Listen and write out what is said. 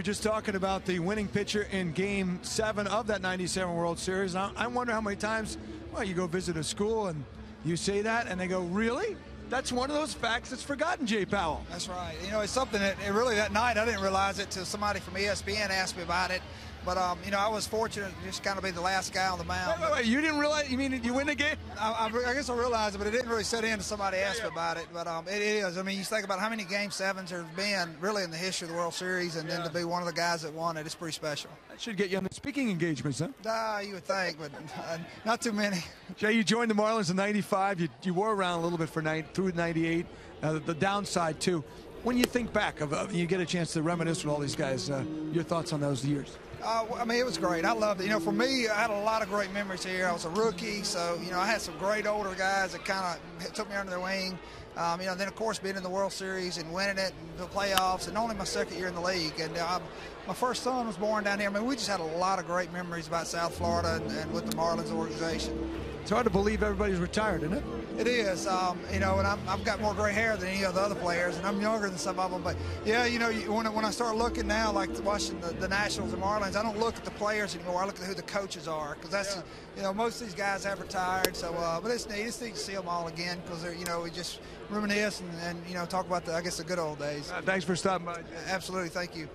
We were just talking about the winning pitcher in Game 7 of that 97 World Series. I, I wonder how many times, well, you go visit a school and you say that, and they go, really? That's one of those facts that's forgotten, Jay Powell. That's right. You know, it's something that it really that night I didn't realize it till somebody from ESPN asked me about it. But um, you know, I was fortunate to just kind of be the last guy on the mound. Wait, wait, wait, you didn't realize? You mean you win the game? I, I, I guess I realized it, but it didn't really set in until somebody asked yeah, yeah. me about it. But um, it is. I mean, you think about how many Game Sevens there's been really in the history of the World Series, and yeah. then to be one of the guys that won it, it's pretty special. That should get you on the speaking engagements, huh? Nah, you would think, but uh, not too many. Jay, you joined the Marlins in '95. You, you were around a little bit for night through '98. Uh, the, the downside too. When you think back of, you get a chance to reminisce with all these guys, uh, your thoughts on those years? Uh, I mean, it was great. I loved it. You know, for me, I had a lot of great memories here. I was a rookie, so you know, I had some great older guys that kind of took me under their wing. Um, you know, then of course being in the World Series and winning it and the playoffs, and only my second year in the league. And uh, my first son was born down here. I mean, we just had a lot of great memories about South Florida and, and with the Marlins organization. It's hard to believe everybody's retired, isn't it? It is. Um, you know, and i have got more gray hair than any of the other players, and I'm younger than some of them. But yeah, you know, when, when I start looking now, like watching the, the Nationals and Marlins, I don't look at the players anymore. I look at who the coaches are, because that's, yeah. you know, most of these guys have retired. So, uh, but it's neat. It's neat to see them all again because they're, you know, we just reminisce and, and, you know, talk about the, I guess, the good old days. Uh, thanks for stopping by. Absolutely. Thank you.